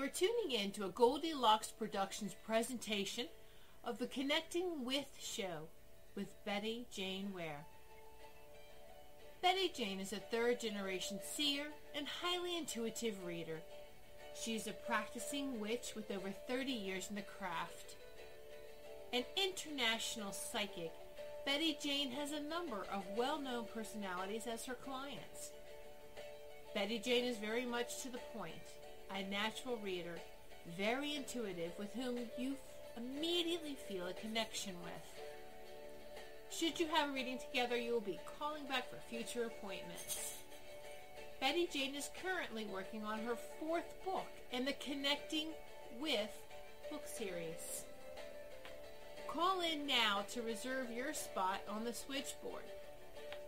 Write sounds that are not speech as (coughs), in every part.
You are tuning in to a Goldylocks Productions presentation of the Connecting With show with Betty Jane Ware. Betty Jane is a third generation seer and highly intuitive reader. She is a practicing witch with over 30 years in the craft. An international psychic, Betty Jane has a number of well-known personalities as her clients. Betty Jane is very much to the point, a natural reader, very intuitive, with whom you immediately feel a connection with. Should you have a reading together, you will be calling back for future appointments. Betty Jane is currently working on her fourth book in the Connecting with book series. Call in now to reserve your spot on the switchboard.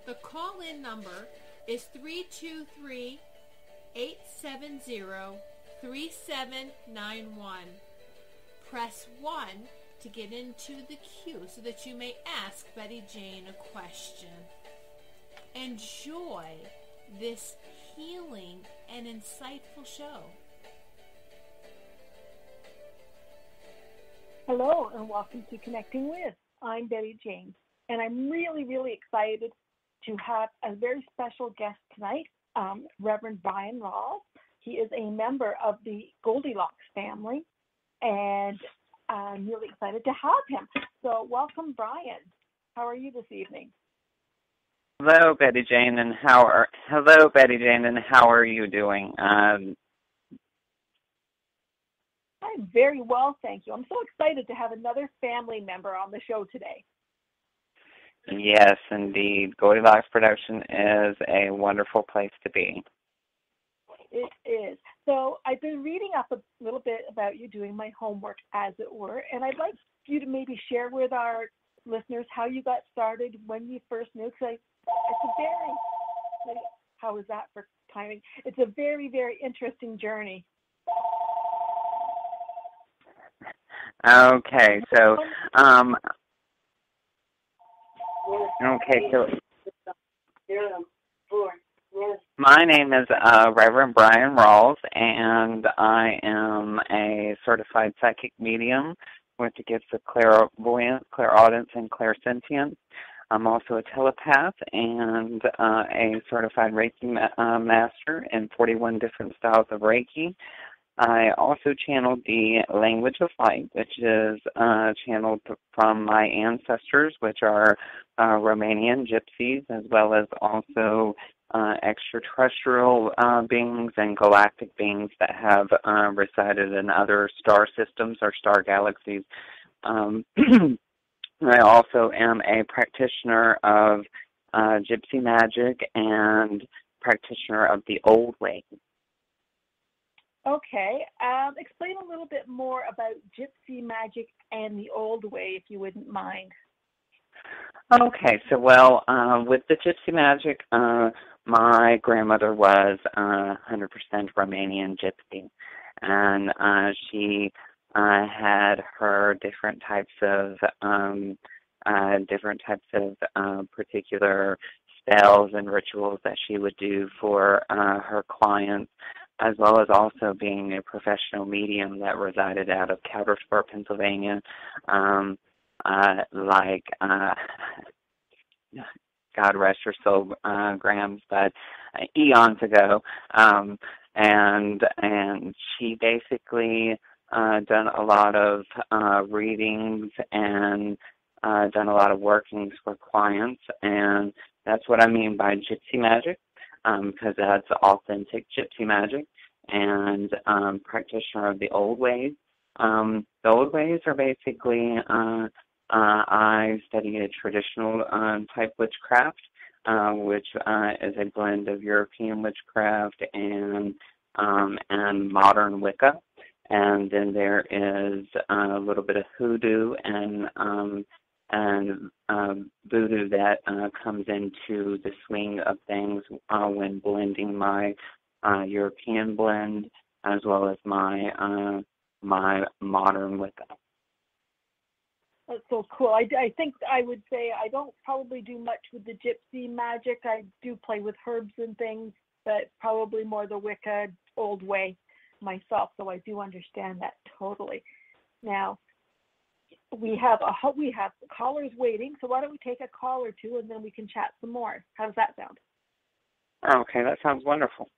The call in number is 323 870 3791. Press 1 to get into the queue so that you may ask Betty Jane a question. Enjoy this healing and insightful show. Hello and welcome to Connecting With. I'm Betty Jane and I'm really, really excited to have a very special guest tonight, um, Reverend Bryan Rawls. He is a member of the Goldylocks family and I'm really excited to have him. So, welcome, Bryan. How are you this evening? Hello, Betty Jane, and how are hello, Betty Jane, and how are you doing? Um, I'm very well, thank you. I'm so excited to have another family member on the show today. Yes, indeed. Goldylocks Production is a wonderful place to be. It is. So I've been reading up a little bit about you, doing my homework, as it were, and I'd like you to maybe share with our listeners how you got started, when you first knew, because it's a very, how is that for timing? It's a very, very interesting journey. Okay, so, um, okay, so. My name is uh, Reverend Bryan Rawls, and I am a certified psychic medium with the gifts of clairvoyance, clairaudience, and clairsentience. I'm also a telepath and uh, a certified Reiki ma- uh, master in 41 different styles of Reiki. I also channeled the language of light, which is uh, channeled from my ancestors, which are uh, Romanian gypsies, as well as also uh, extraterrestrial uh, beings and galactic beings that have uh, resided in other star systems or star galaxies. Um, (clears throat) I also am a practitioner of uh, gypsy magic and practitioner of the old way. Okay, um, explain a little bit more about gypsy magic and the old way, if you wouldn't mind. Okay, so well, uh, with the gypsy magic, uh, my grandmother was uh, 100% Romanian gypsy, and uh, she uh, had her different types of um, uh, different types of uh, particular spells and rituals that she would do for uh, her clients, as well as also being a professional medium that resided out of Coudersburg, Pennsylvania. Um, uh, like uh, God rest her soul, uh, Grams, but uh, eons ago, um, and and she basically uh, done a lot of uh, readings and uh, done a lot of workings for clients, and that's what I mean by gypsy magic, um, because that's authentic gypsy magic, and um, practitioner of the old ways. Um, the old ways are basically uh, uh, I study a traditional um, type witchcraft, uh, which uh, is a blend of European witchcraft and um, and modern Wicca. And then there is uh, a little bit of hoodoo and um, and um, voodoo that uh, comes into the swing of things uh, when blending my uh, European blend as well as my uh, my modern Wicca. That's so cool. I, I think I would say I don't probably do much with the gypsy magic. I do play with herbs and things, but probably more the Wicca old way myself, so I do understand that totally. Now, we have a we have callers waiting, so why don't we take a call or two and then we can chat some more? How does that sound? Okay, that sounds wonderful.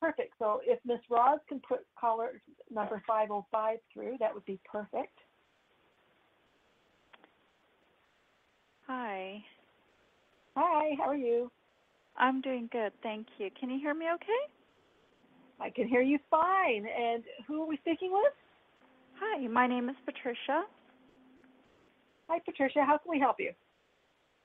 Perfect. So if Miss Roz can put caller number 505 through, that would be perfect. Hi. Hi, how are you? I'm doing good, thank you. Can you hear me okay? I can hear you fine. And who are we speaking with? Hi, my name is Patricia. Hi, Patricia. How can we help you?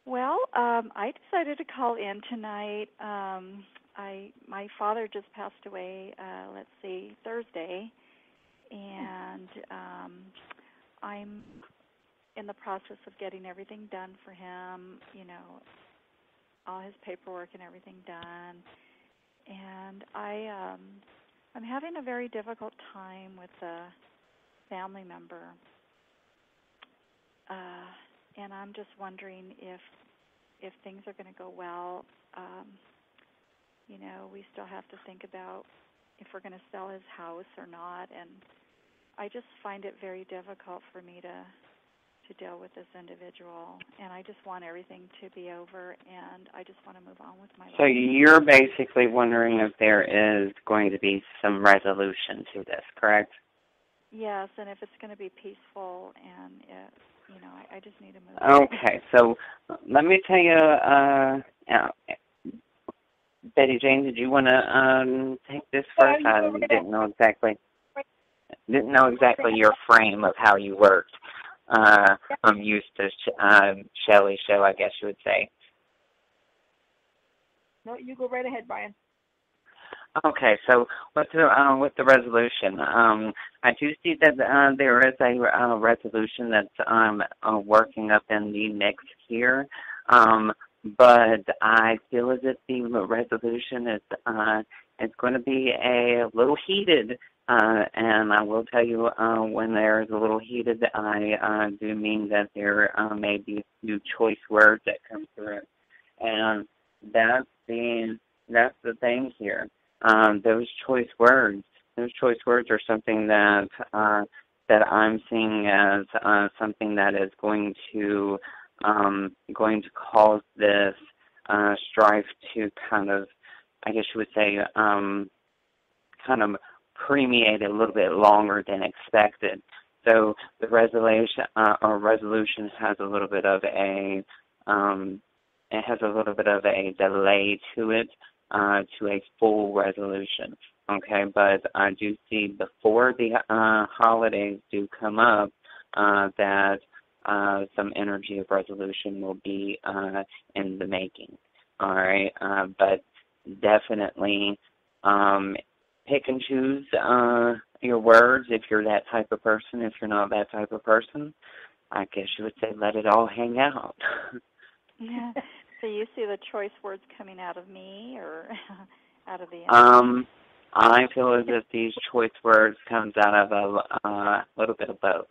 Well, um, I decided to call in tonight. Um, I my father just passed away. Uh, let's see, Thursday, and um, I'm in the process of getting everything done for him. You know, all his paperwork and everything done. And I um, I'm having a very difficult time with a family member. Uh, and I'm just wondering if if things are going to go well. Um, you know, we still have to think about if we're going to sell his house or not, and I just find it very difficult for me to to deal with this individual, and I just want everything to be over, and I just want to move on with my So you're basically wondering if there is going to be some resolution to this, correct? Yes, and if it's going to be peaceful, and if, you know, I, I just need to move. on. Okay, so let me tell you, uh, uh, Betty Jane, did you want to um, take this first? you I didn't know exactly didn't know exactly your frame of how you worked. Uh, I'm used to um, Shelley show, I guess you would say. No, you go right ahead, Bryan. Okay, so with the uh, with the resolution, um, I do see that uh, there is a uh, resolution that's um, uh, working up in the mix here, um, but I feel as if the resolution is uh, is going to be a little heated. Uh, and I will tell you, uh, when there is a little heated, I uh, do mean that there uh, may be a few choice words that come through, and that's the that's the thing here um, those choice words. Those choice words are something that uh, that I'm seeing as uh, something that is going to um, going to cause this uh, strife to kind of, I guess you would say, um, kind of permeate a little bit longer than expected. So the resolution uh, or resolution has a little bit of a um, it has a little bit of a delay to it uh, to a full resolution. Okay, but I do see before the uh, holidays do come up uh, that uh, some energy of resolution will be uh, in the making. All right, uh, but definitely um, pick and choose uh, your words if you're that type of person. If you're not that type of person, I guess you would say let it all hang out. (laughs) Yeah. So you see the choice words coming out of me or (laughs) out of the Um, I feel as if these choice words comes out of a uh, little bit of both.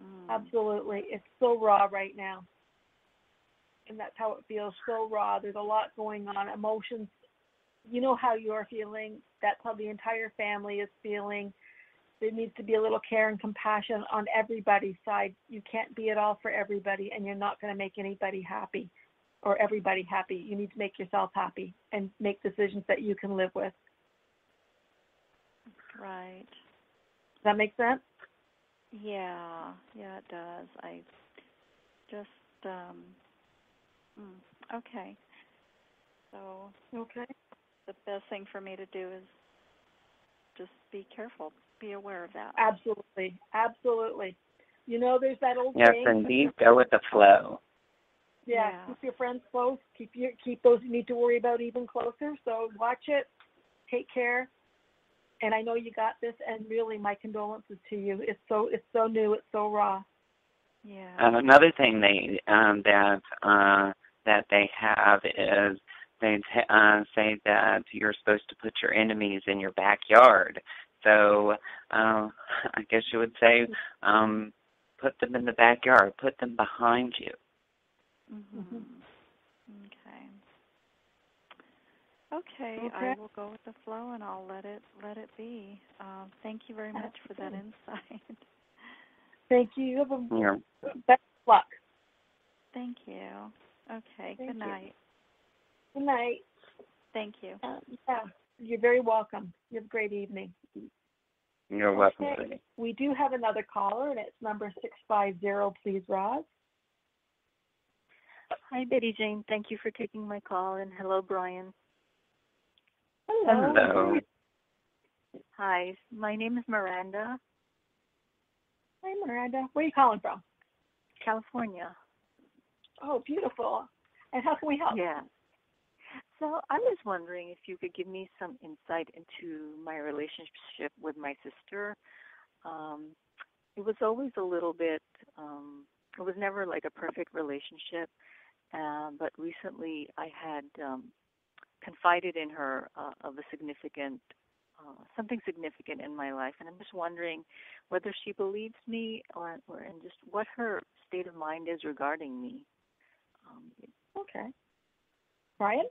Mm. Absolutely. It's so raw right now. And that's how it feels so raw. There's a lot going on. Emotions. You know how you're feeling. That's how the entire family is feeling. There needs to be a little care and compassion on everybody's side. You can't be it all for everybody, and you're not going to make anybody happy or everybody happy. You need to make yourself happy and make decisions that you can live with. Right. Does that make sense? Yeah. Yeah, it does. I just um mm, okay. So Okay. The best thing for me to do is just be careful. Be aware of that. Absolutely. Absolutely. You know, there's that old Yes, saying. keep indeed. Go with the flow. Yeah, Yeah. keep your friends close. Keep your keep those you need to worry about even closer. So watch it. Take care. And I know you got this. And really, my condolences to you. It's so it's so new. It's so raw. Yeah. Um, another thing they um, that uh, that they have is they uh, say that you're supposed to put your enemies in your backyard. So uh, (laughs) I guess you would say um, put them in the backyard. Put them behind you. Mhm. Okay. Okay, Okay. I will go with the flow and I'll let it let it be. Um, thank you very much for that insight. (laughs) Thank you. You have a You're best luck. thank you. Okay, Thank good night. Good night. Thank you. Um, yeah, you're very welcome. You have a great evening. you're welcome. Okay. Cindy. We do have another caller, and it's number 650. Please, Roz. Hi, Betty Jane. Thank you for taking my call, and hello, Bryan. Hello. Hello. Hi, my name is Miranda, Hi, Miranda. Where are you calling from? California. Oh, beautiful. And how can we help? Yeah. So I was wondering if you could give me some insight into my relationship with my sister. Um, it was always a little bit. Um, it was never like a perfect relationship, um, but recently I had um, confided in her uh, of a significant, uh, something significant in my life, and I'm just wondering whether she believes me or, or and just what her state of mind is regarding me. Um, Okay. Bryan?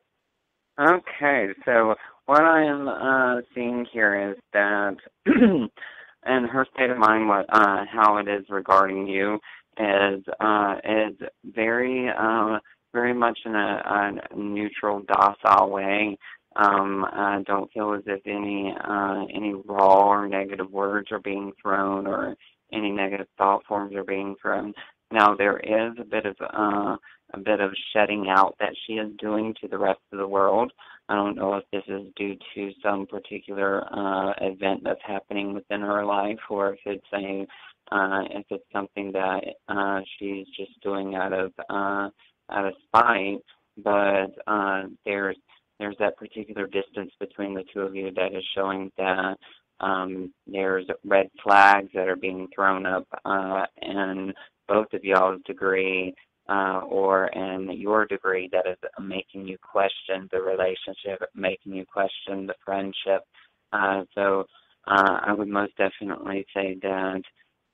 Okay, so what I am uh, seeing here is that, (clears throat) and her state of mind, what uh, how it is regarding you, is uh, is very uh, very much in a, a neutral, docile way. Um, I don't feel as if any uh, any raw or negative words are being thrown, or any negative thought forms are being thrown. Now there is a bit of uh, a bit of shutting out that she is doing to the rest of the world. I don't know if this is due to some particular uh, event that's happening within her life, or if it's a uh, if it's something that uh, she's just doing out of uh, out of spite. But uh, there's there's that particular distance between the two of you that is showing that um, there's red flags that are being thrown up uh, in both of y'all's degree uh, or in your degree that is making you question the relationship, making you question the friendship. Uh, so uh, I would most definitely say that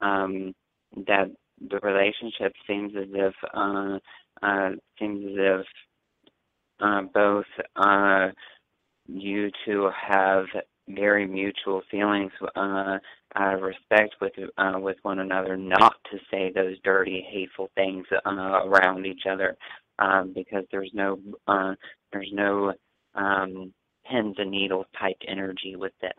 um, that the relationship seems as if uh, uh, seems as if uh, both uh, you two have very mutual feelings uh, out of respect with uh, with one another, not to say those dirty, hateful things uh, around each other, um, because there's no uh, there's no um, pins and needles type energy with this.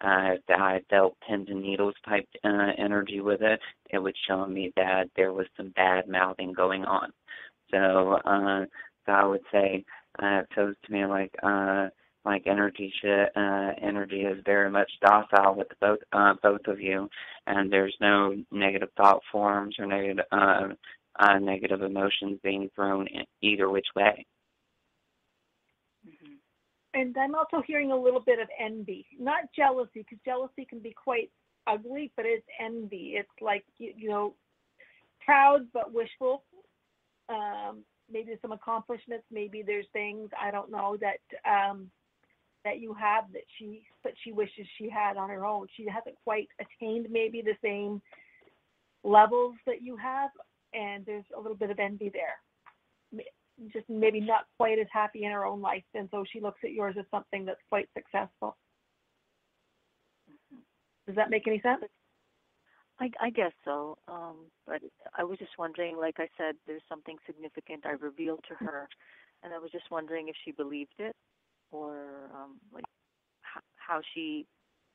Uh, if I felt pins and needles type uh, energy with it, it would show me that there was some bad mouthing going on. So, uh, so I would say uh, it feels to me like uh, like energy uh, energy is very much docile with both uh, both of you, and there's no negative thought forms or negative uh, uh, negative emotions being thrown either which way. mhm. And I'm also hearing a little bit of envy, not jealousy, because jealousy can be quite ugly, but it's envy. It's like, you, you know, proud but wishful. Um, maybe some accomplishments, maybe there's things, I don't know, that um, that you have that she that she wishes she had on her own. She hasn't quite attained maybe the same levels that you have, and there's a little bit of envy there. Just maybe not quite as happy in her own life, and so she looks at yours as something that's quite successful. Does that make any sense? I, I guess so. Um, but I was just wondering, like I said, there's something significant I revealed to her, and I was just wondering if she believed it, or um, like h- how she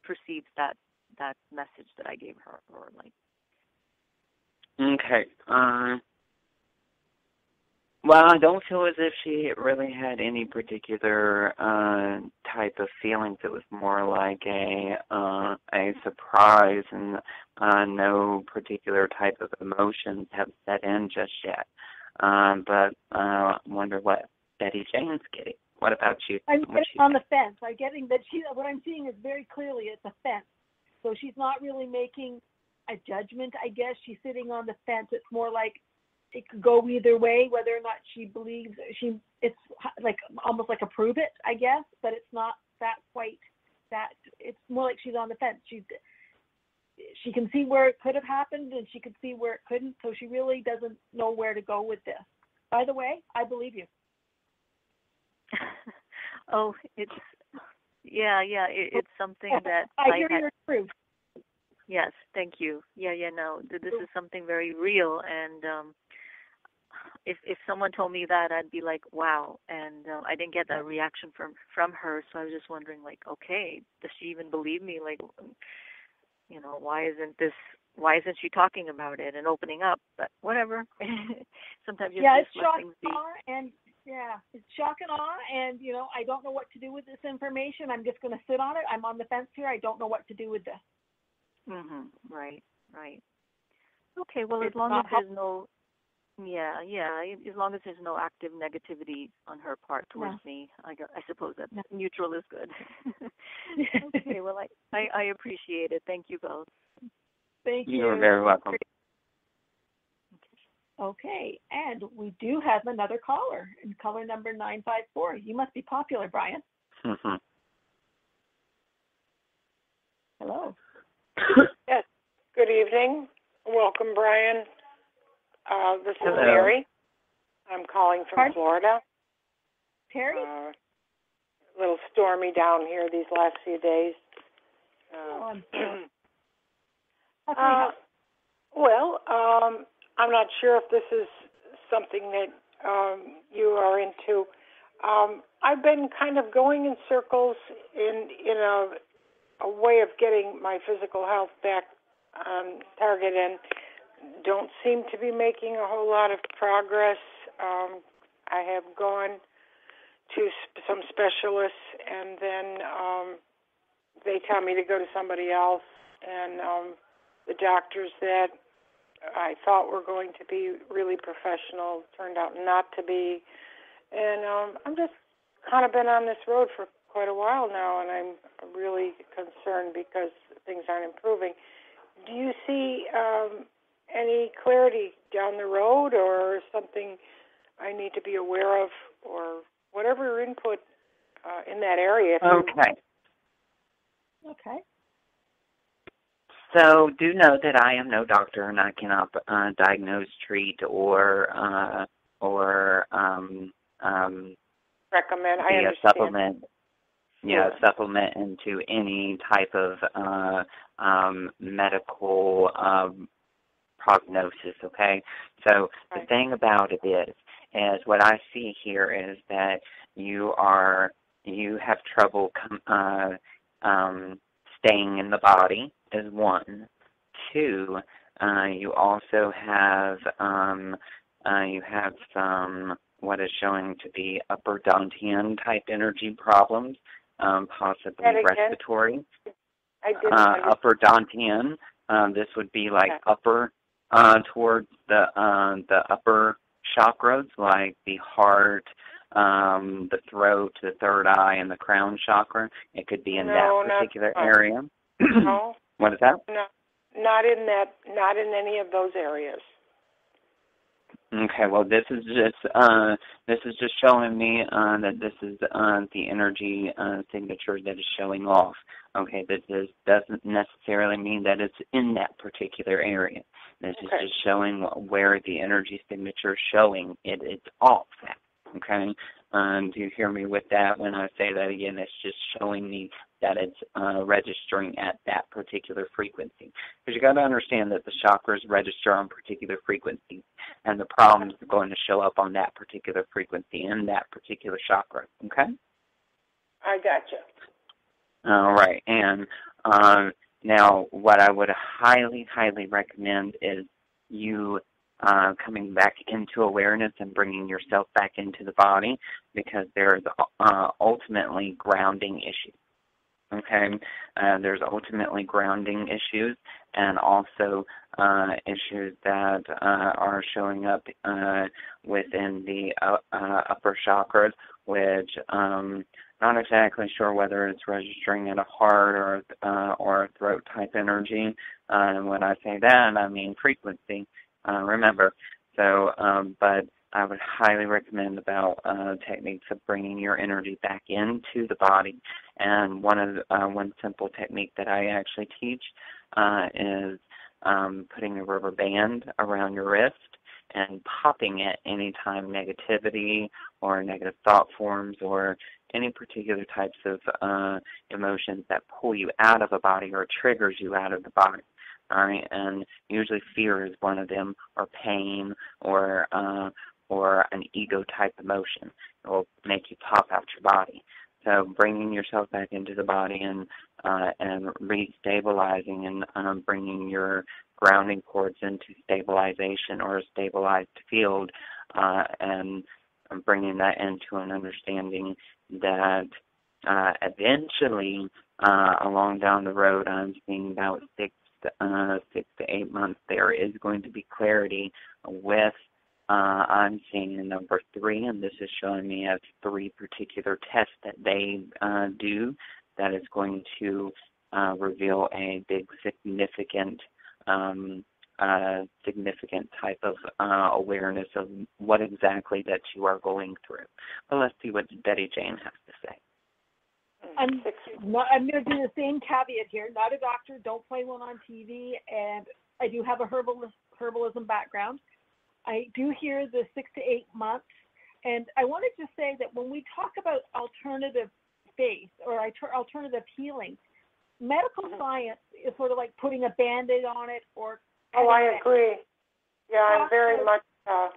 perceives that that message that I gave her, or like. Okay. Uh, well, I don't feel as if she really had any particular uh, type of feelings. It was more like a uh, a surprise, and uh, no particular type of emotions have set in just yet. Um, but uh, I wonder what Betty Jane's getting. What about you? I'm on the fence. I'm getting that she. What I'm seeing is very clearly it's a fence. So she's not really making a judgment. I guess she's sitting on the fence. It's more like it could go either way, whether or not she believes she. It's like almost like a prove it, I guess, but it's not that quite that. It's more like she's on the fence. She's she can see where it could have happened and she can see where it couldn't. So she really doesn't know where to go with this. By the way, I believe you. (laughs) Oh, it's yeah, yeah. It, it's something that I hear had, your truth. Yes, thank you. Yeah, yeah. No, th- this is something very real, and um, if if someone told me that, I'd be like, wow. And uh, I didn't get that reaction from from her, so I was just wondering, like, okay, does she even believe me? Like, you know, why isn't this? Why isn't she talking about it and opening up? But whatever. (laughs) Sometimes you yeah, just it's let things be. and yeah, it's shock and awe, and you know, I don't know what to do with this information. I'm just going to sit on it. I'm on the fence here. I don't know what to do with this. Mhm. Right. Right. Okay. Well, It's as long as there's no, yeah, yeah. As long as there's no active negativity on her part No. towards me, I, I suppose that No. neutral is good. (laughs) okay. Well, I, I I appreciate it. Thank you both. Thank you. You're very welcome. Okay, and we do have another caller, in caller number 954. You must be popular, Bryan. Mhm. Hello. (coughs) Yes. Good evening. Welcome, Bryan. Uh, this is Hello. Mary. I'm calling from Pardon? Florida. Terry? Uh, a little stormy down here these last few days. oh, Uh, I'm (coughs) sorry. How can I uh, well, um, I'm not sure if this is something that um, you are into. Um, I've been kind of going in circles in in a a way of getting my physical health back on target and don't seem to be making a whole lot of progress. Um, I have gone to some specialists and then um, they tell me to go to somebody else and um, the doctors that I thought we were going to be really professional turned out not to be. And um, I'm just kind of been on this road for quite a while now, and I'm really concerned because things aren't improving. Do you see um, any clarity down the road, or something I need to be aware of, or whatever your input uh, in that area? Okay. Okay. So do know that I am no doctor and I cannot uh, diagnose, treat, or uh, or um, um, recommend. I understand. supplement. Yeah, Sure. supplement into any type of uh, um, medical um, prognosis. Okay, so the thing about it is, is what I see here is that you are you have trouble com- uh, um, staying in the body is one. Two, uh, you also have um, uh, you have some what is showing to be upper dantian type energy problems, um, possibly respiratory. I Uh, upper dantian. Um, this would be like Okay. upper uh, towards the uh, the upper chakras, like the heart, um, the throat, the third eye, and the crown chakra. It could be in No, that not particular that. area. (clears throat) No, what is that? no, not in that. Not in any of those areas. Okay, well this is just uh this is just showing me uh that this is uh the energy uh signature that is showing off. Okay, this is doesn't necessarily mean that it's in that particular area. This is just showing where the energy signature is showing it it's off at. Okay? Um do you hear me with that when I say that again? It's just showing me that it's uh registering at that particular frequency. Because you got to understand that the chakras register on particular frequencies and the problems are going to show up on that particular frequency in that particular chakra. Okay? I gotcha. All right. And um, now, what I would highly, highly recommend is you uh, coming back into awareness and bringing yourself back into the body because there's uh, ultimately grounding issues. Okay? Uh, there's ultimately grounding issues and also uh, issues that uh, are showing up uh, within the uh, uh, upper chakras, which um, not exactly sure whether it's registering at a heart or uh, or throat type energy. Uh, and when I say that, I mean frequency. Uh, remember, so um, but I would highly recommend about uh, techniques of bringing your energy back into the body. And one of uh, one simple technique that I actually teach uh, is um, putting a rubber band around your wrist and popping it anytime negativity or negative thought forms or any particular types of uh, emotions that pull you out of a body or triggers you out of the body. All right, and usually fear is one of them, or pain, or uh, or an ego type emotion. It will make you pop out your body. So bringing yourself back into the body and uh, and restabilizing and um, bringing your grounding cords into stabilization or a stabilized field, uh, and bringing that into an understanding that uh, eventually, uh, along down the road, I'm seeing about six uh, six to eight months, there is going to be clarity with uh, I'm seeing number three, and this is showing me as three particular tests that they uh, do that is going to uh, reveal a big, significant, um, uh, significant type of uh, awareness of what exactly that you are going through. But let's see what Betty Jane has to say. I'm, not, I'm going to do the same caveat here. Not a doctor. Don't play one on TV. And I do have a herbal herbalism background. I do hear the six to eight months. And I wanted to say that when we talk about alternative faith or alternative healing, medical mm-hmm. science is sort of like putting a band aid on it or. Oh, I agree. Yeah, I'm very much. Uh,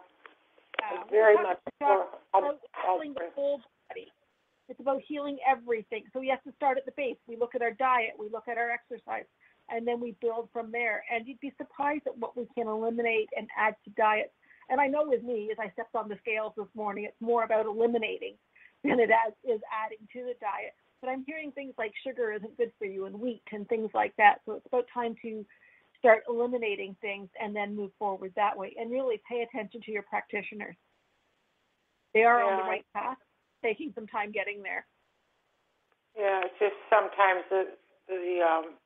uh, very much. About healing the whole body. It's about healing everything. So we have to start at the base. We look at our diet, we look at our exercise, and then we build from there. And you'd be surprised at what we can eliminate and add to diets. And I know with me, as I stepped on the scales this morning, it's more about eliminating than it is adding to the diet. But I'm hearing things like sugar isn't good for you and wheat and things like that. So it's about time to start eliminating things and then move forward that way. And really pay attention to your practitioners. They are yeah. on the right path, taking some time getting there. Yeah, it's just sometimes the the um,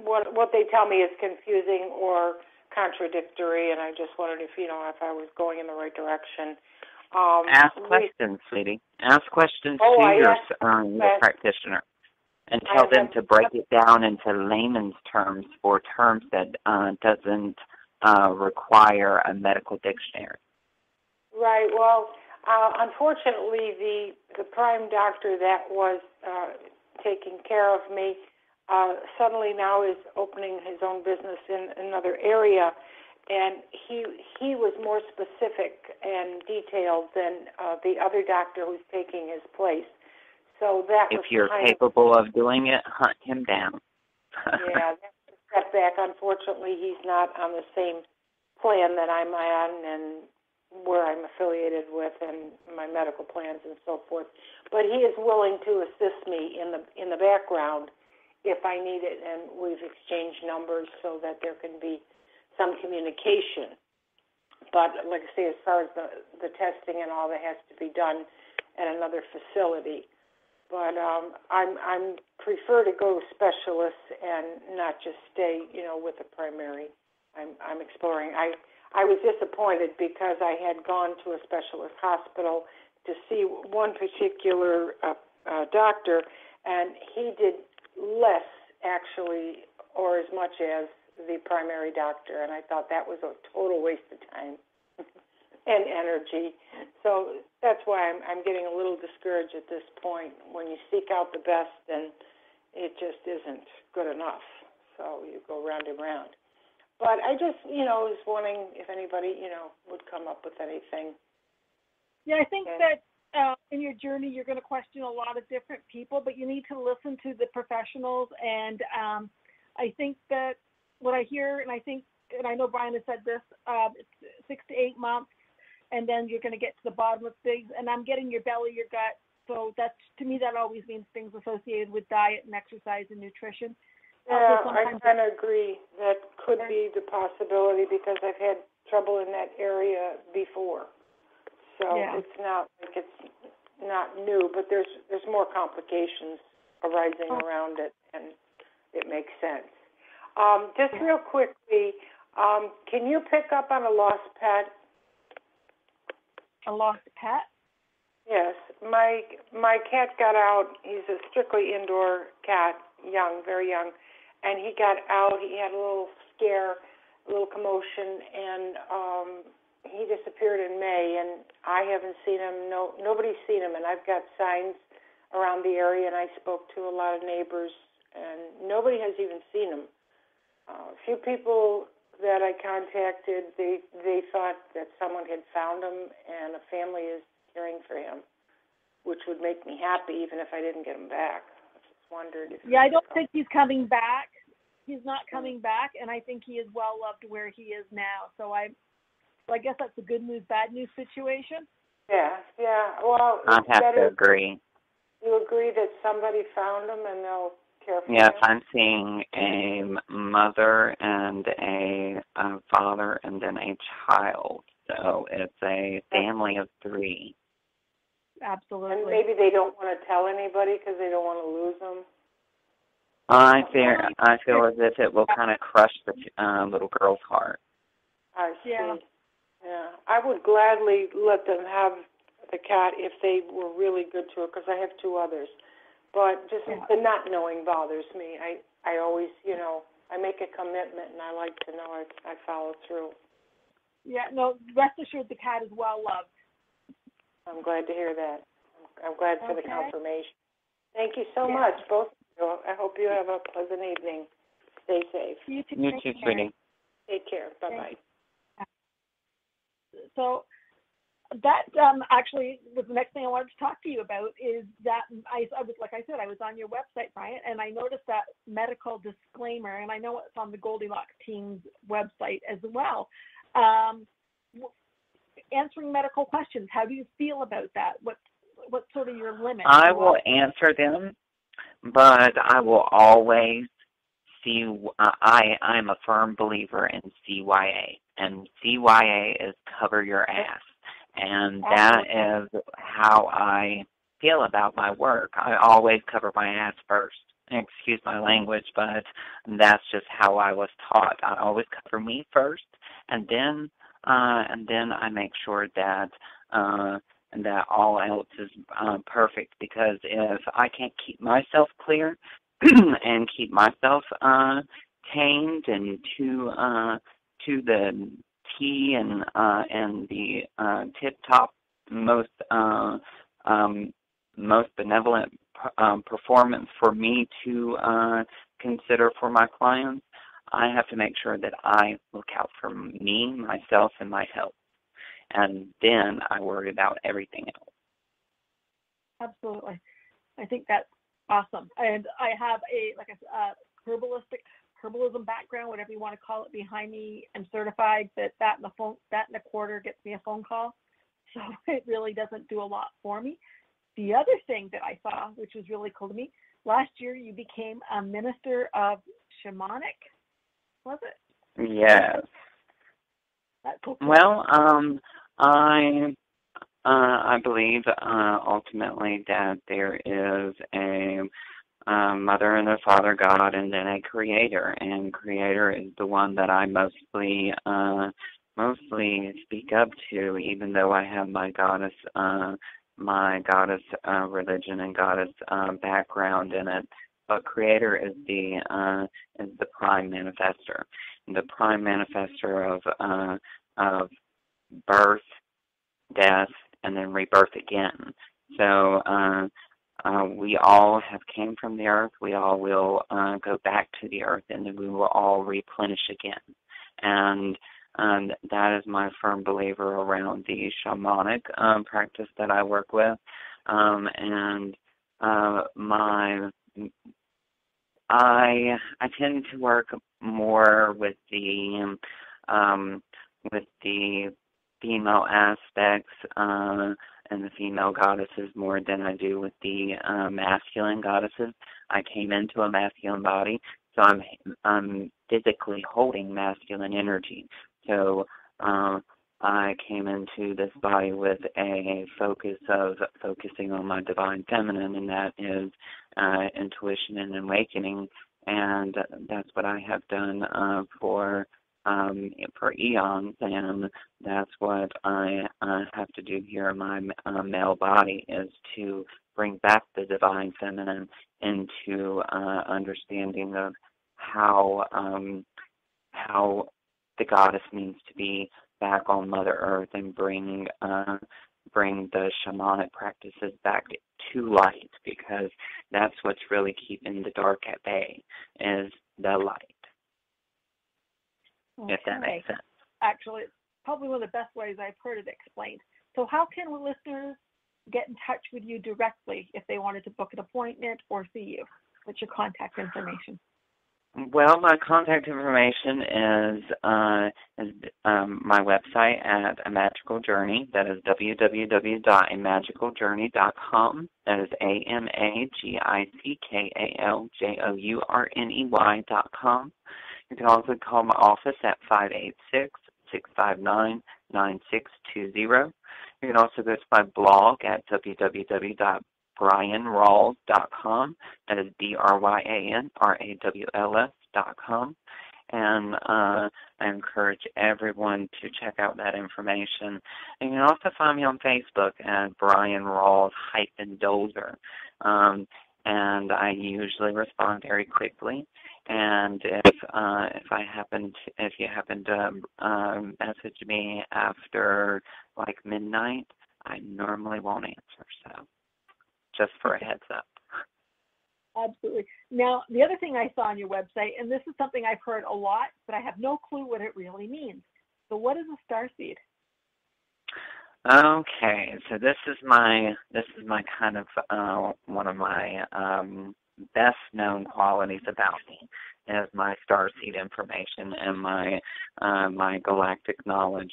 what what they tell me is confusing or contradictory, and I just wondered if you know if I was going in the right direction. Um, Ask questions, we, sweetie. Ask questions oh, to your, um, your practitioner, and tell them to break it down into layman's terms or terms that uh, doesn't uh, require a medical dictionary. Right. Well, uh, unfortunately, the the prime doctor that was uh, taking care of me uh, suddenly now is opening his own business in another area, and he he was more specific and detailed than uh, the other doctor who's taking his place. So that if you're capable of, of doing it, hunt him down. (laughs) yeah, that's a setback. Unfortunately, he's not on the same plan that I'm on, and where I'm affiliated with and my medical plans and so forth. But he is willing to assist me in the in the background if I need it, and we've exchanged numbers so that there can be some communication. But like I say, as far as the the testing and all that has to be done at another facility. But um, I'm I'm prefer to go to specialists and not just stay, you know, with a primary. I'm I'm exploring. I I was disappointed because I had gone to a specialist hospital to see one particular uh, uh, doctor, and he did less actually, or as much as the primary doctor, and I thought that was a total waste of time (laughs) and energy. So that's why I'm I'm getting a little discouraged at this point. When you seek out the best, and it just isn't good enough. So you go round and round. But I just, you know, was wondering if anybody, you know, would come up with anything. Yeah, I think that uh, in your journey, you're going to question a lot of different people, but you need to listen to the professionals. And um, I think that what I hear, and I think, and I know Bryan has said this, uh, six to eight months, and then you're going to get to the bottom of things. And I'm getting your belly, your gut. So that's to me, that always means things associated with diet and exercise and nutrition. Yeah, I kind of agree. That could be the possibility because I've had trouble in that area before. So yeah. it's not like it's not new, but there's there's more complications arising oh. around it, and it makes sense. Um, just real quickly, um, can you pick up on a lost pet? A lost pet? Yes, my my cat got out. He's a strictly indoor cat, young, very young, and he got out. He had a little scare, a little commotion, and um, he disappeared in May, and I haven't seen him. No, nobody's seen him, and I've got signs around the area, and I spoke to a lot of neighbors, and nobody has even seen him. Uh, a few people that I contacted, they they thought that someone had found him, and a family is caring for him, which would make me happy, even if I didn't get him back. I just wondered. If Yeah, I don't think he's coming back. He's not coming back, and I think he is well loved where he is now. So I, so I guess that's a good news, bad news situation. Yeah, yeah. Well, I have to agree. You agree that somebody found him and they'll care for Yes, him? I'm seeing a mother and a, a father and then a child. So it's a family of three. Absolutely. And maybe they don't want to tell anybody because they don't want to lose them. I feel I feel as if it will kind of crush the uh, little girl's heart. I see. Yeah. Yeah. I would gladly let them have the cat if they were really good to it because I have two others. But just Yeah. the not knowing bothers me. I I always, you know, I make a commitment and I like to know I I follow through. Yeah, no, rest assured the cat is well loved. I'm glad to hear that. I'm glad for the Okay. confirmation. Thank you so Yeah. much, both of you. I hope you have a pleasant evening. Stay safe. You too. You take too, care. sweetie. Take care. Bye bye. So that um, actually was the next thing I wanted to talk to you about is that I, I was like I said I was on your website, Bryan, and I noticed that medical disclaimer, and I know it's on the Goldylocks team's website as well. Um, w- answering medical questions, how do you feel about that? What what sort of your limit? I will answer them, but I will always see. Uh, I I'm a firm believer in CYA, and CYA is cover your ass, and that is how I feel about my work. I always cover my ass first. Excuse my language, but that's just how I was taught. I always cover me first, and then uh, and then I make sure that. Uh, that all else is um, perfect because if I can't keep myself clear (clears throat) and keep myself uh, tamed and to uh, to the T and uh, and the uh, tip top most uh, um, most benevolent um, performance for me to uh, consider for my clients, I have to make sure that I look out for me, myself, and my health and then I worry about everything else. Absolutely. I think that's awesome. And I have a like a uh, herbalistic herbalism background, whatever you want to call it, behind me. I'm certified that that and a phone that and a quarter gets me a phone call. So (laughs) it really doesn't do a lot for me. The other thing that I saw, which was really cool to me, last year you became a minister of shamanic. Was it? Yes. Well, um, I uh, I believe uh, ultimately that there is a um, mother and a father God, and then a creator, and creator is the one that I mostly uh, mostly speak up to, even though I have my goddess uh, my goddess uh, religion and goddess uh, background in it. But creator is the uh, is the prime manifester, the prime manifester of uh, of birth, death, and then rebirth again. So uh, uh, we all have came from the earth. We all will uh, go back to the earth, and then we will all replenish again. And that is my firm believer around the shamanic um, practice that I work with. Um, and uh, my I I tend to work more with the um, with the female aspects uh, and the female goddesses more than I do with the uh, masculine goddesses. I came into a masculine body, so I'm I'm physically holding masculine energy. So um, I came into this body with a focus of focusing on my divine feminine, and that is uh, intuition and awakening. And that's what I have done uh, for um, for eons, and that's what I uh, have to do here in my uh, male body is to bring back the divine feminine into uh, understanding of how um, how the goddess needs to be back on Mother Earth and bring uh, bring the shamanic practices back to light because that's what's really keeping the dark at bay is the light. Okay. If that makes sense. Actually, it's probably one of the best ways I've heard it explained. So, how can listeners get in touch with you directly if they wanted to book an appointment or see you? What's your contact information? Well, my contact information is uh, is um, my website at A Magickal Journey. That is www.amagickaljourney.com. That is A M A G I C K A L J O U R N E Y dot com. You can also call my office at five eight six six five nine nine six two zero. You can also go to my blog at www bryanrawls.com. That is B R Y A N R A W L S dot com. And uh, I encourage everyone to check out that information. And you can also find me on Facebook at Bryan Rawls hyphen Dozer. Um, and I usually respond very quickly. And if uh, if I happen to, if you happen to um, message me after like midnight, I normally won't answer. So just for a heads up. Absolutely. Now, the other thing I saw on your website, and this is something I've heard a lot, but I have no clue what it really means. So, what is a star seed? Okay, so this is my this is my kind of uh, one of my um, best known qualities about me is my star seed information and my uh, my galactic knowledge.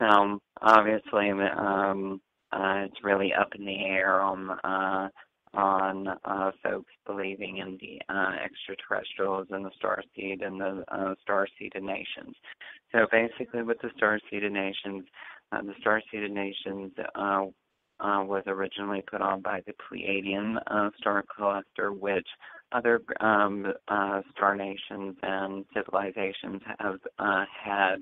Now, obviously, um, uh, it's really up in the air on uh, on uh, folks believing in the uh, extraterrestrials and the star seed and the uh, star seeded nations. So basically, with the star seeded nations, uh, the star seeded nations uh, uh, was originally put on by the Pleiadian uh, star collector, which other um, uh, star nations and civilizations have uh, had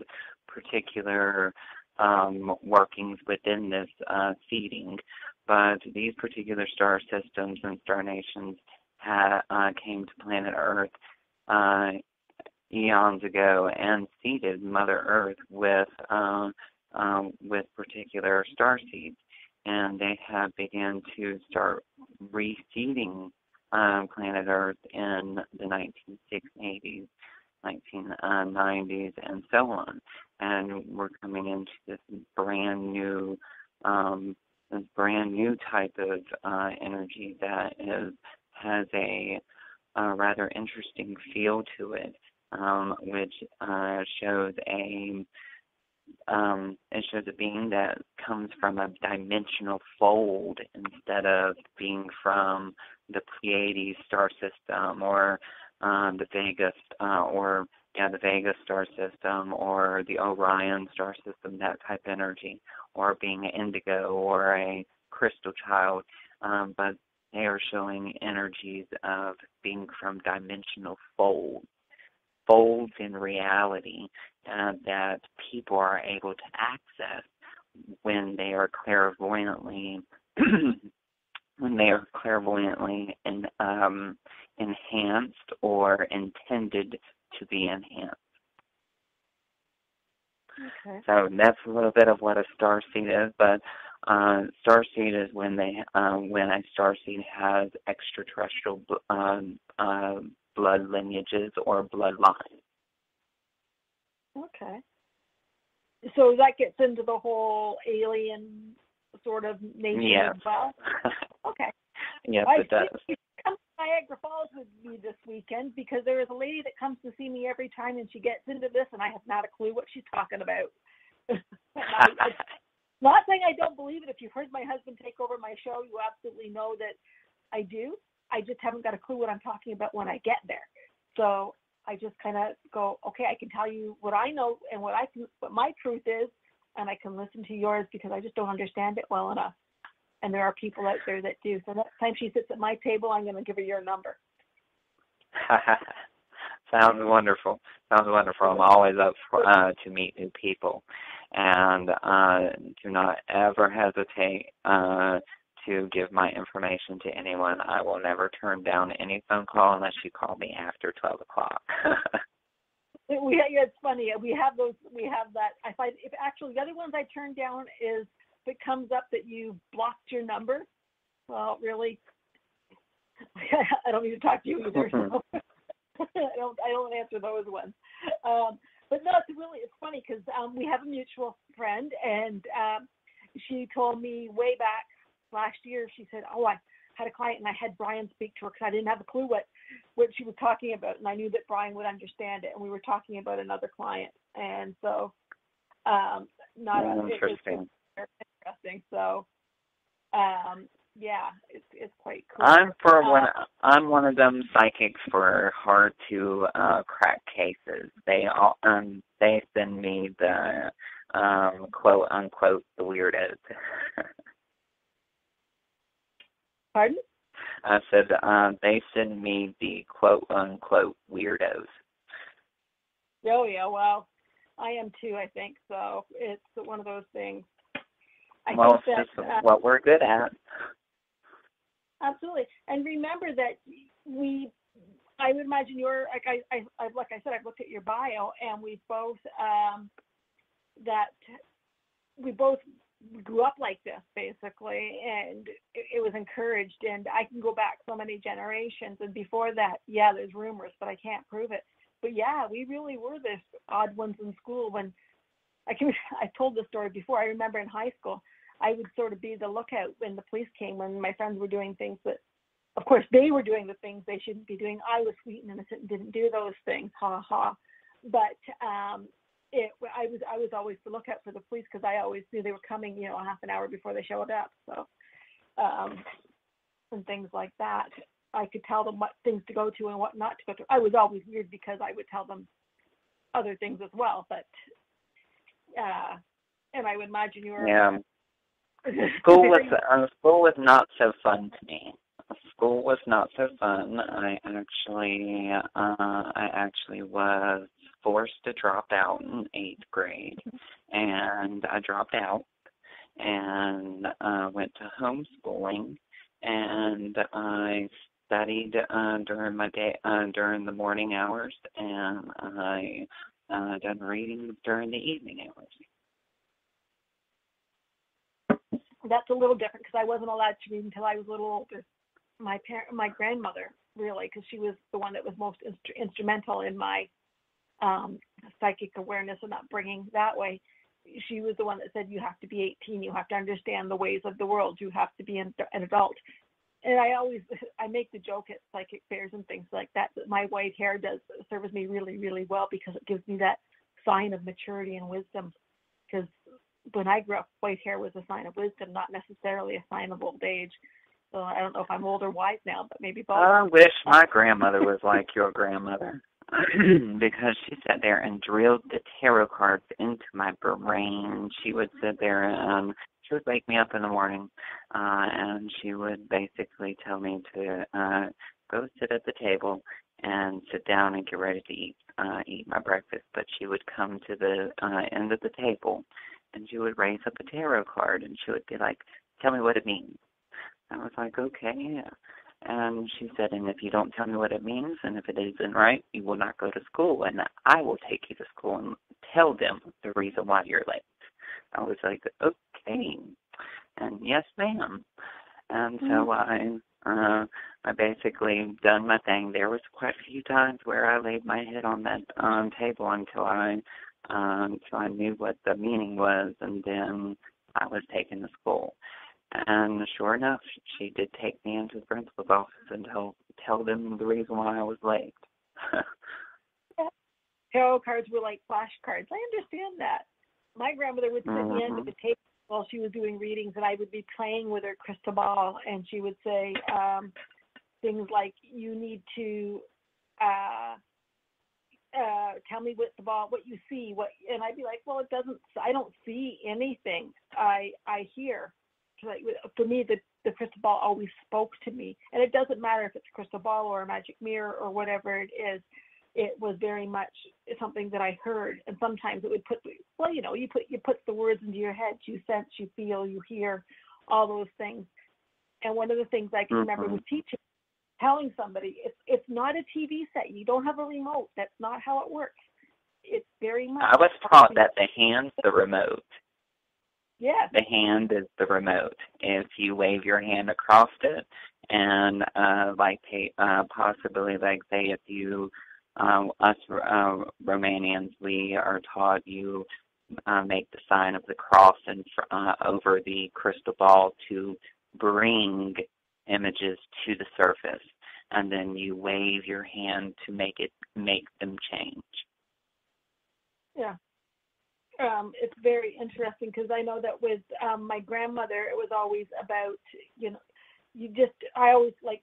particular um, workings within this uh, seeding. But these particular star systems and star nations ha- uh, came to planet Earth uh, eons ago and seeded Mother Earth with um, with particular star seeds, and they have begun to start reseeding um, planet Earth in the 1980s, 1990s, and so on. And we're coming into this brand new, um, this brand new type of uh, energy that is has a, a rather interesting feel to it, um, which uh, shows a um, it shows a being that comes from a dimensional fold instead of being from the Pleiades star system or um, the Vega uh, or yeah the Vega star system or the Orion star system that type energy or being an indigo or a crystal child, um, but they are showing energies of being from dimensional folds folds in reality uh, that people are able to access when they are clairvoyantly (clears throat) when they are clairvoyantly in, um, enhanced or intended to be enhanced. Okay. So that's a little bit of what a star seed is, but uh, star seed is when they uh, when a star seed has extraterrestrial um, uh, blood lineages or bloodlines. Okay. So that gets into the whole alien sort of nature yes. as well. (laughs) Okay. yes, I it does. Come to Niagara Falls with me this weekend because there is a lady that comes to see me every time, and she gets into this, and I have not a clue what she's talking about. (laughs) I, I, (laughs) not saying I don't believe it. If you've heard my husband take over my show, you absolutely know that I do. I just haven't got a clue what I'm talking about when I get there. So I just kind of go, okay, I can tell you what I know and what I can, what my truth is, and I can listen to yours because I just don't understand it well enough. And there are people out there that do. So next time she sits at my table, I'm going to give her your number. (laughs) Sounds wonderful. Sounds wonderful. I'm always up for, uh, to meet new people, and uh, do not ever hesitate uh, to give my information to anyone. I will never turn down any phone call unless you call me after twelve o'clock. (laughs) we yeah, it's funny we have those we have that i find if actually the other ones i turn down is that comes up that you blocked your number. Well, really, (laughs) I don't need to talk to you either. So. (laughs) (laughs) I don't I don't answer those ones. Um, but no, it's really it's funny because um, we have a mutual friend, and um, she told me way back last year. She said, "Oh, I had a client, and I had Bryan speak to her because I didn't have a clue what what she was talking about, and I knew that Bryan would understand it. And we were talking about another client, and so um, not Oh, a, interesting. Interesting. So um, yeah, it's it's quite cool. I'm for one. Uh, I'm one of them psychics for hard to uh, crack cases. They all um they send me the um quote unquote the weirdos. (laughs) pardon? I said uh, they send me the quote unquote weirdos. Oh yeah, well, I am too. I think so. It's one of those things. I well, think it's that just uh, what we're good at. absolutely, and remember that we. I would imagine you're like I, I, I like I said I've looked at your bio and we both um, that we both grew up like this basically and it, it was encouraged and I can go back so many generations and before that yeah there's rumors but I can't prove it but yeah we really were the odd ones in school when I can (laughs) I told this story before I remember in high school I would sort of be the lookout when the police came when my friends were doing things that of course they were doing the things they shouldn't be doing I was sweet and innocent and didn't do those things ha ha but um it I was I was always the lookout for the police because I always knew they were coming, you know, a half an hour before they showed up. So, um, and things like that. I could tell them what things to go to and what not to go to. I was always weird because I would tell them other things as well, but uh, and I would imagine you were. Yeah. School (laughs) was uh, school was not so fun to me. School was not so fun. I actually uh I actually was forced to drop out in eighth grade and I dropped out and uh went to homeschooling and I studied uh during my day uh during the morning hours and I uh done reading during the evening hours. That's a little different because I wasn't allowed to read until I was a little older. My parent, my grandmother, really, because she was the one that was most instru- instrumental in my um, psychic awareness and upbringing that way. She was the one that said, "You have to be 18. You have to understand the ways of the world. You have to be an, an adult." And I always, (laughs) I make the joke at psychic fairs and things like that that my white hair does serves me really, really well because it gives me that sign of maturity and wisdom. Because when I grew up, white hair was a sign of wisdom, not necessarily a sign of old age. So I don't know if I'm old or wise now, but maybe both. I wish my grandmother was like your grandmother. (clears throat) because she sat there and drilled the tarot cards into my brain. She would sit there and she would wake me up in the morning uh and she would basically tell me to uh go sit at the table and sit down and get ready to eat uh eat my breakfast. But she would come to the uh end of the table and she would raise up a tarot card and she would be like, Tell me what it means. I was like, Okay, yeah. And she said, and if you don't tell me what it means and if it isn't right, you will not go to school and I will take you to school and tell them the reason why you're late. I was like, okay. And yes, ma'am. And so I uh I basically done my thing. There was quite a few times where I laid my head on that um table until I um until I knew what the meaning was and then I was taken to school. And sure enough, she did take me into the principal's office and tell tell them the reason why I was late. (laughs) yeah. tarot cards were like flashcards. I understand that. My grandmother would sit at the end of Mhm. the table while she was doing readings, and I would be playing with her crystal ball, and she would say um, things like, "You need to uh, uh, tell me what the ball, what you see, what," and I'd be like, "Well, it doesn't. I don't see anything. I I hear." Like for me, the the crystal ball always spoke to me, and it doesn't matter if it's a crystal ball or a magic mirror or whatever it is it was very much something that I heard, and sometimes it would put well, you know, you put you put the words into your head, you sense, you feel, you hear, all those things. And one of the things I can remember Mhm. was teaching, telling somebody it's it's not a TV set. You don't have a remote. That's not how it works. It's very much. I was taught that the hand's the remote. Yeah. The hand is the remote. If you wave your hand across it, and uh, like uh, possibly like say if you um, us uh, Romanians we are taught you uh, make the sign of the cross and uh, over the crystal ball to bring images to the surface, and then you wave your hand to make it make them change. Yeah. Um, it's very interesting because I know that with um, my grandmother, it was always about you know, you just I always like,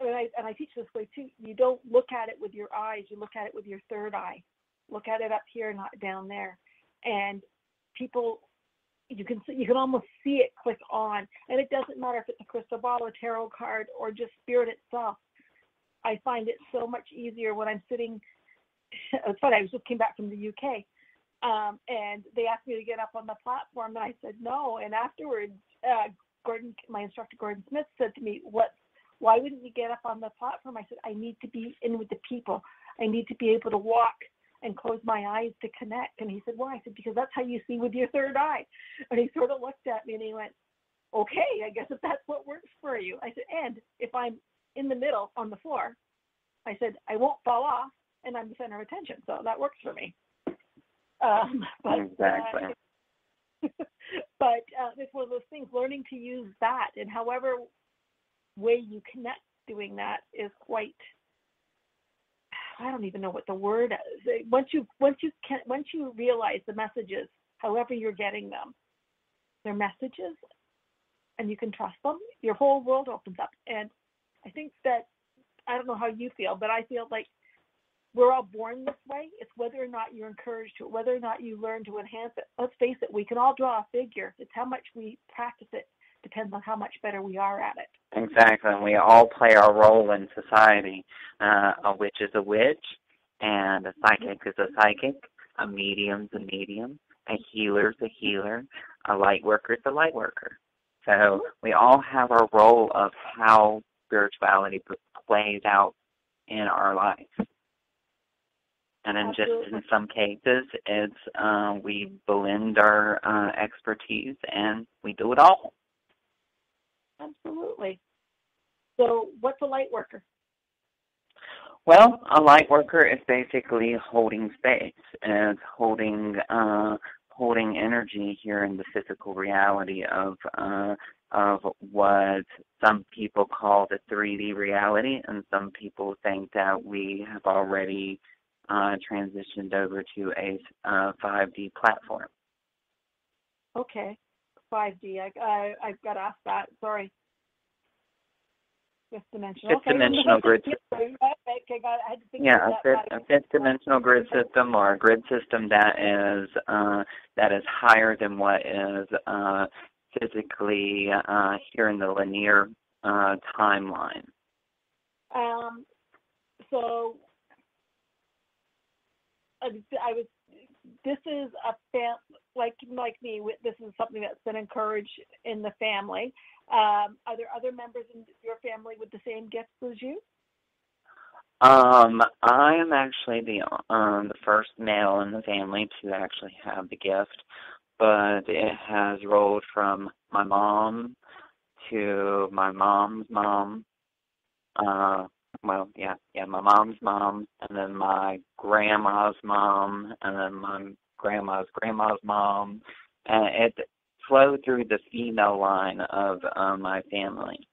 and I and I teach this way too. You don't look at it with your eyes; you look at it with your third eye. Look at it up here, not down there. And people you can see, you can almost see it click on, and it doesn't matter if it's a crystal ball, a tarot card, or just spirit itself. I find it so much easier when I'm sitting. (laughs) It's funny. I just came back from the UK, um, and they asked me to get up on the platform, and I said no. And afterwards, uh, Gordon, my instructor Gordon Smith, said to me, "What? Why wouldn't you get up on the platform?" I said, "I need to be in with the people. I need to be able to walk and close my eyes to connect. And he said, Why? I said, Because that's how you see with your third eye. And he sort of looked at me and he went, Okay, I guess if that's what works for you. I said, And if I'm in the middle on the floor, I said, I won't fall off and I'm the center of attention. So that works for me. Um, (laughs) but, exactly. Uh, (laughs) but uh, it's one of those things, learning to use that and however way you connect doing that is quite I don't even know what the word is. Once you once you can once you realize the messages, however you're getting them, they're messages, and you can trust them, your whole world opens up. And I think that I don't know how you feel, but I feel like we're all born this way. It's whether or not you're encouraged to whether or not you learn to enhance it. Let's face it, we can all draw a figure. It's how much we practice it depends on how much better we are at it. Exactly, and we all play our role in society. Uh, a witch is a witch, and a psychic is a psychic. A medium's a medium. A healer's a healer. A light worker's a light worker. So we all have our role of how spirituality plays out in our life. And then just in some cases, it's uh, we blend our uh, expertise and we do it all. Absolutely. So, what's a light worker? Well, a light worker is basically holding space and holding uh, holding energy here in the physical reality of uh, of what some people call the 3D reality, and some people think that we have already uh, transitioned over to a uh, 5D platform. Okay. 5D. I, I, I've got to ask that. Sorry. Fifth dimensional. Fifth dimensional grid system. yeah, a fifth, a fifth dimensional grid system or a grid system that is uh, that is higher than what is uh, physically uh, here in the linear uh, timeline. Um, so I was this is a fam- like like me. This is something that's been encouraged in the family. Um, are there other members in your family with the same gifts as you? Um, I am actually the um the first male in the family to actually have the gift, but it has rolled from my mom to my mom's mom, uh, well, yeah, yeah, my mom's mom, and then my grandma's mom, and then my grandma's grandma's mom, and it flowed through the female line of uh, my family.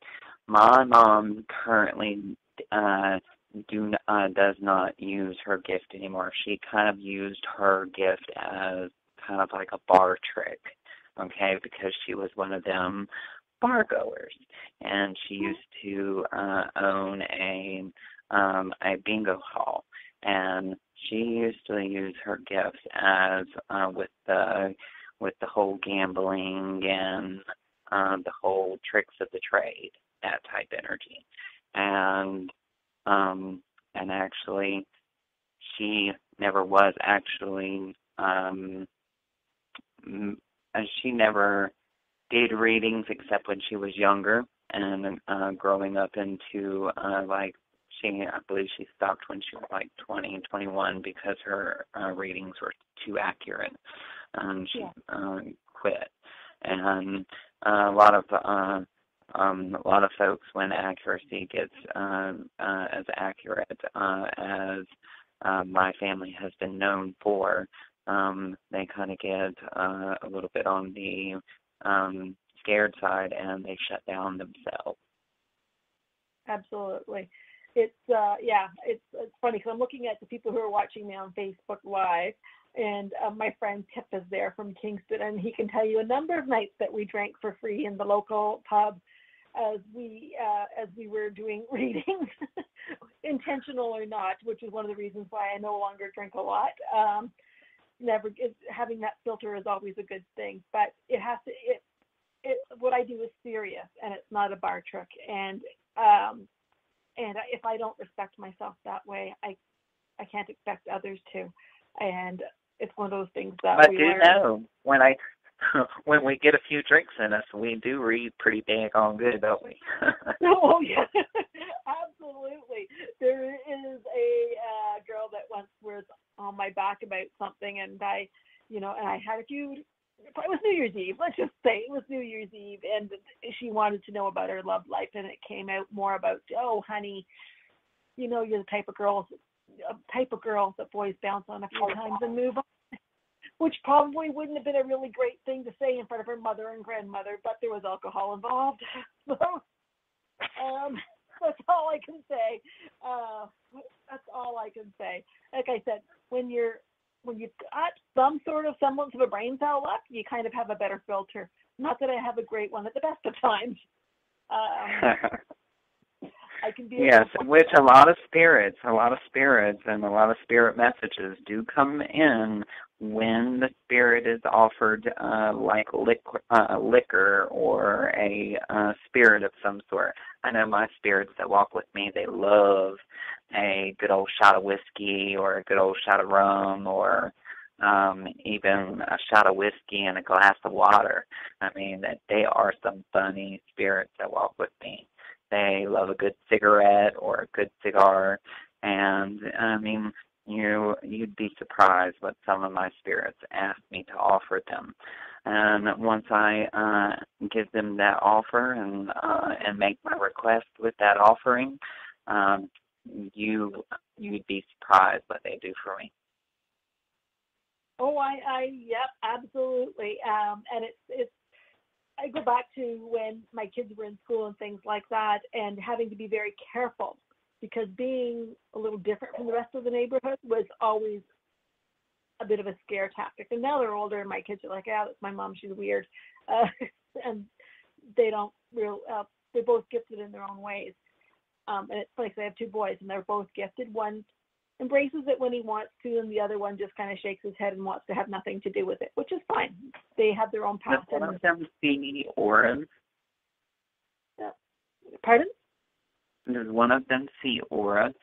My mom currently uh, do uh, does not use her gift anymore. She kind of used her gift as kind of like a bar trick, okay, because she was one of them bar goers, and she used to uh, own a um, a bingo hall, and she used to use her gifts as uh, with the with the whole gambling and uh, the whole tricks of the trade, that type energy, and um, and actually, she never was actually um, she never did readings except when she was younger and uh growing up into uh like she I believe she stopped when she was like 20 and 21 because her uh readings were too accurate. Um she yeah. uh, quit. and uh, a lot of uh, um, a lot of folks, when accuracy gets uh, uh, as accurate uh, as uh, my family has been known for, um, they kind of get uh, a little bit on the um, scared side and they shut down themselves. Absolutely. It's uh yeah, it's it's funny because I'm looking at the people who are watching me on Facebook Live, and uh, my friend Tip is there from Kingston, and he can tell you a number of nights that we drank for free in the local pub as we uh, as we were doing (laughs) readings, intentional or not, which is one of the reasons why I no longer drink a lot. Um, never having that filter is always a good thing, but it has to it it what I do is serious and it's not a bar trick and um and if I don't respect myself that way, I I can't expect others to. And it's one of those things that we do learn. know when I (laughs) when we get a few drinks in us, we do read pretty dang on good, don't we? (laughs) oh yeah, (laughs) absolutely. There is a uh, girl that once was on my back about something, and I, you know, and I had a few. It was New Year's Eve. Let's just say it was New Year's Eve, and she wanted to know about her love life, and it came out more about, oh, honey, you know, you're the type of girls, a type of girl that boys bounce on a few times and move on (laughs) which probably wouldn't have been a really great thing to say in front of her mother and grandmother, but there was alcohol involved. (laughs) So um, (laughs) that's all I can say. Uh, that's all I can say. Like I said, when you're when you've got some sort of semblance of a brain cell left, you kind of have a better filter. Not that I have a great one at the best of times. Um, (laughs) I can be yes, which a lot of spirits, a lot of spirits, and a lot of spirit messages do come in when the spirit is offered uh, like liquor, uh, liquor or a uh, spirit of some sort. I know my spirits that walk with me, they love a good old shot of whiskey or a good old shot of rum or um even a shot of whiskey and a glass of water. I mean that they are some funny spirits that walk with me. They love a good cigarette or a good cigar and I mean you you'd be surprised what some of my spirits ask me to offer them. And once I uh, give them that offer and uh, and make my request with that offering, um, you you'd be surprised what they do for me. Oh, I, I, yep, absolutely. Um, and it's, it's, I go back to when my kids were in school and things like that, and having to be very careful because being a little different from the rest of the neighborhood was always a bit of a scare tactic. And now they're older, and my kids are like, "Yeah, that's my mom. She's weird," uh, (laughs) and they don't real. Uh, they're both gifted in their own ways. Um, and it's like I have two boys, and they're both gifted. One embraces it when he wants to, and the other one just kind of shakes his head and wants to have nothing to do with it, which is fine. They have their own path. Does one of them see auras? Yeah. Pardon? Does one of them see auras?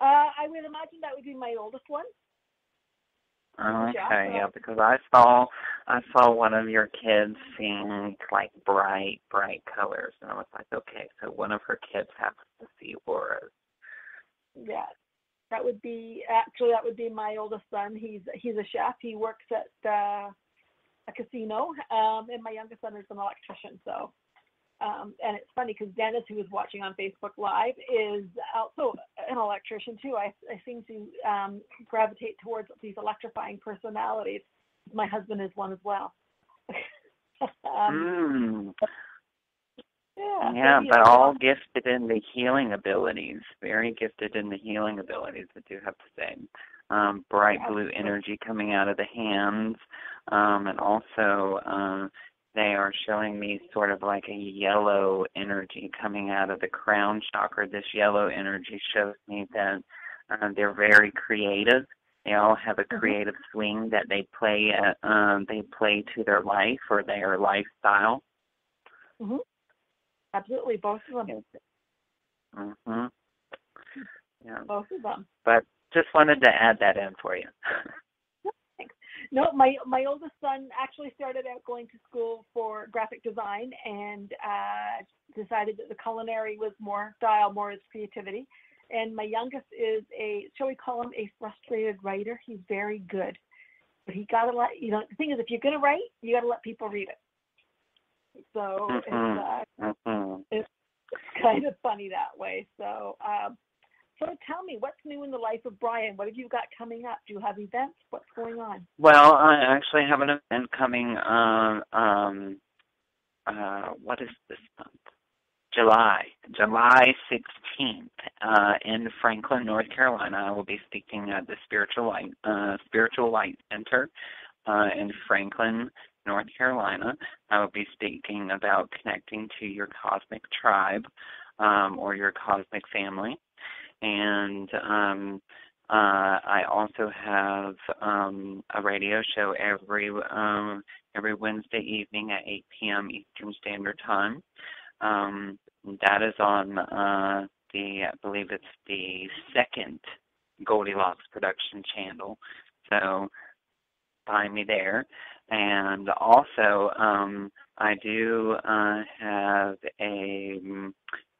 Uh, I would imagine that would be my oldest one. Okay, Yeah, because I saw I saw one of your kids seeing like bright, bright colors, and I was like, okay, so one of her kids happens to see auras. Yeah, that would be actually that would be my oldest son. He's he's a chef. He works at uh, a casino, um, and my youngest son is an electrician. So um, and it's funny because Dennis, who was watching on Facebook Live, is also an electrician too. I, I seem to um, gravitate towards these electrifying personalities. My husband is one as well. (laughs) um, mm. Yeah, yeah, but all gifted in the healing abilities. Very gifted in the healing abilities, I do have to say. Um, bright blue energy coming out of the hands, um, and also um, they are showing me sort of like a yellow energy coming out of the crown chakra. This yellow energy shows me that uh, they're very creative. They all have a mm-hmm. creative mm-hmm. swing that they play. At, um, they play to their life or their lifestyle. Mhm. Absolutely, both of them. Mhm. Yeah. Both of them. But just wanted to add that in for you. (laughs) no, my my oldest son actually started out going to school for graphic design and uh, decided that the culinary was more style, more his creativity. And my youngest is a, shall we call him a frustrated writer? He's very good. but he got to let you know. The thing is, if you're going to write, you got to let people read it. So it's uh, Mhm. it's kind of funny that way. So um, so tell me, what's new in the life of Bryan? What have you got coming up? Do you have events? What's going on? Well, I actually have an event coming. Um, um, uh, what is this month? July, July 16th, uh, in Franklin, North Carolina. I will be speaking at the Spiritual Light, uh, Spiritual Light Center, uh, in Franklin, North Carolina. I will be speaking about connecting to your cosmic tribe, um, or your cosmic family. And, um, uh, I also have um, a radio show every um, every Wednesday evening at 8 p.m. Eastern Standard Time. Um, that is on uh, the I believe it's the second Goldylocks production channel. So find me there. And also, um, I do uh, have a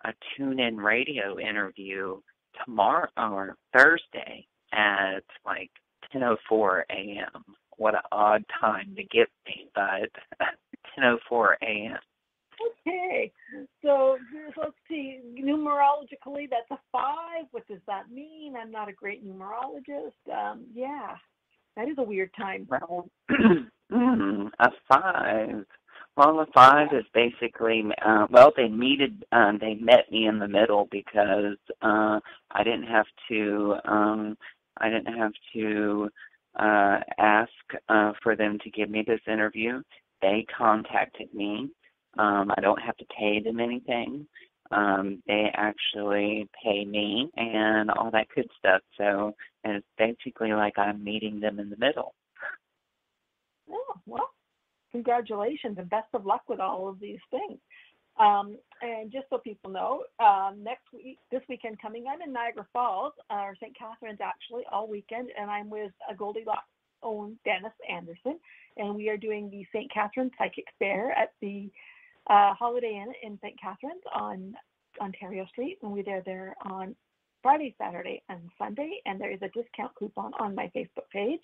a tune in radio interview tomorrow or Thursday at like 10:04 a.m. What an odd time to get me, but (laughs) 10:04 a.m. Okay, so let's see. Numerologically, that's a five. What does that mean? I'm not a great numerologist. Um, yeah, that is a weird time. Well, (clears throat) mm, a five. Well, a five is basically uh, well, they meted, uh, they met me in the middle because uh, I didn't have to, um, I didn't have to uh, ask uh, for them to give me this interview. They contacted me. Um, I don't have to pay them anything. Um, they actually pay me and all that good stuff. So it's basically like I'm meeting them in the middle. Oh well, congratulations and best of luck with all of these things. Um, and just so people know, um, next week, this weekend coming, I'm in Niagara Falls, uh, or St. Catharines actually, all weekend, and I'm with a Goldylocks own Dennis Anderson, and we are doing the St. Catharines Psychic Fair at the uh, Holiday Inn in St. Catharines on Ontario Street, and we're there there on Friday, Saturday, and Sunday, and there is a discount coupon on my Facebook page.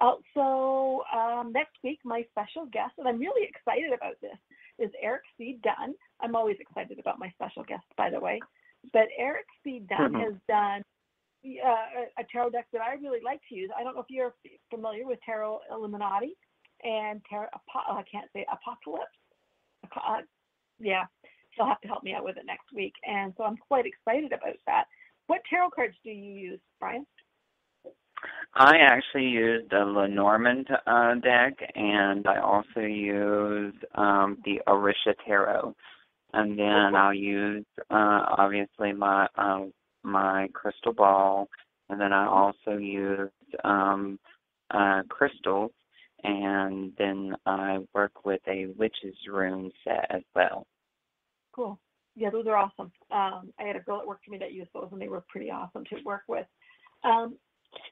Also, um, next week, my special guest, and I'm really excited about this, is Erik C. Dunne. I'm always excited about my special guest, by the way. But Erik C. Dunne Mhm. has done uh, a tarot deck that I really like to use. I don't know if you're familiar with Tarot Illuminati and Tarot, Apo- I can't say Apocalypse. Uh, yeah, he'll have to help me out with it next week. And so I'm quite excited about that. What tarot cards do you use, Bryan? I actually used the Lenormand uh, deck, and I also used um, the Orisha Tarot, and then I'll use uh, obviously my um, my crystal ball, and then I also used um, uh, crystals, and then I work with a witch's rune set as well. Cool. Yeah, those are awesome. Um, I had a girl that worked for me that used those, and they were pretty awesome to work with. Um,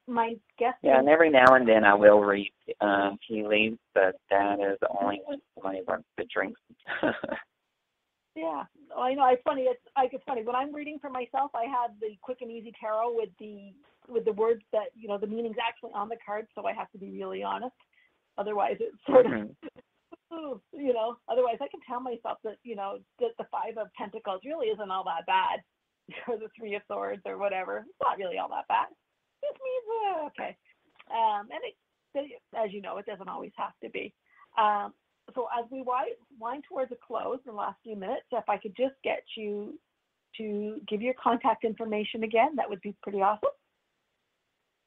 my guest. Yeah, and every now and then I will read uh, tea leaves, but that is only when somebody wants to drink. (laughs) Yeah, Oh, I know. It's funny. It's like it's funny when I'm reading for myself. I have the quick and easy tarot with the with the words that you know the meaning's actually on the card, so I have to be really honest. Otherwise, it's sort of Mhm. (laughs) ooh, you know. Otherwise, I can tell myself that you know that the five of pentacles really isn't all that bad, (laughs) or the three of swords or whatever. It's not really all that bad. This means okay. Um, and it, as you know, it doesn't always have to be. Um, so as we wind, wind towards a close in the last few minutes, if I could just get you to give your contact information again, that would be pretty awesome.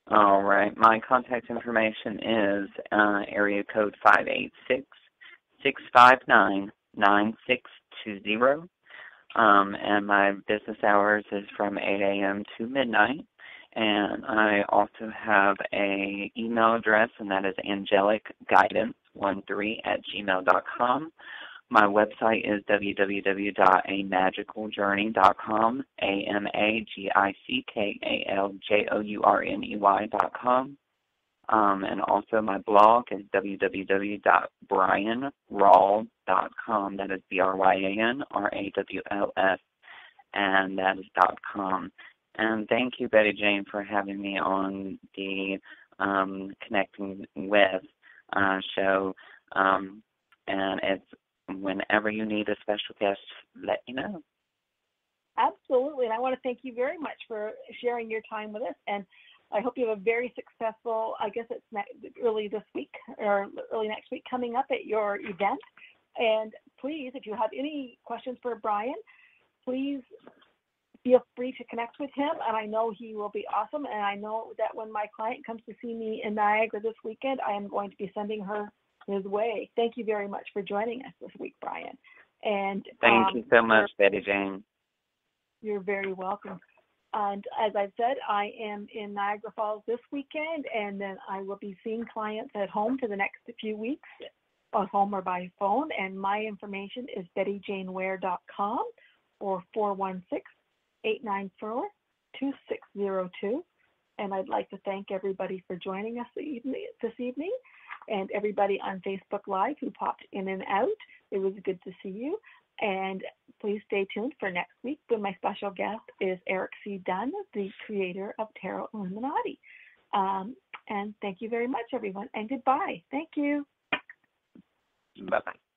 All right. My contact information is uh, area code five eight six six five nine nine six two zero. Um, and my business hours is from 8 a.m. to midnight. And I also have a email address, and that is angelicguidance13 at gmail.com. My website is www.amagickaljourney.com, A-M-A-G-I-C-K-A-L-J-O-U-R-N-E-Y.com. Um, and also my blog is www.bryanrawls.com. That is B-R-Y-A-N-R-A-W-L-S, and that is dot .com. And thank you, Betty Jane, for having me on the um, connecting with uh, show. Um, and it's whenever you need a special guest, let me know. Absolutely. And I want to thank you very much for sharing your time with us. And I hope you have a very successful, I guess it's early this week or early next week coming up at your event. And please, if you have any questions for Bryan, please feel free to connect with him. And I know he will be awesome. And I know that when my client comes to see me in Niagara this weekend, I am going to be sending her his way. Thank you very much for joining us this week, Bryan. And thank um, you so much, Betty Jane. You're very welcome. And as I've said, I am in Niagara Falls this weekend, and then I will be seeing clients at home for the next few weeks, at home or by phone. And my information is bettyjaneware.com or 416 894 2602. And I'd like to thank everybody for joining us this evening and everybody on Facebook Live who popped in and out. It was good to see you. And please stay tuned for next week when my special guest is Erik C. Dunne, the creator of Tarot Illuminati. Um, and thank you very much, everyone, and goodbye. Thank you. Bye bye.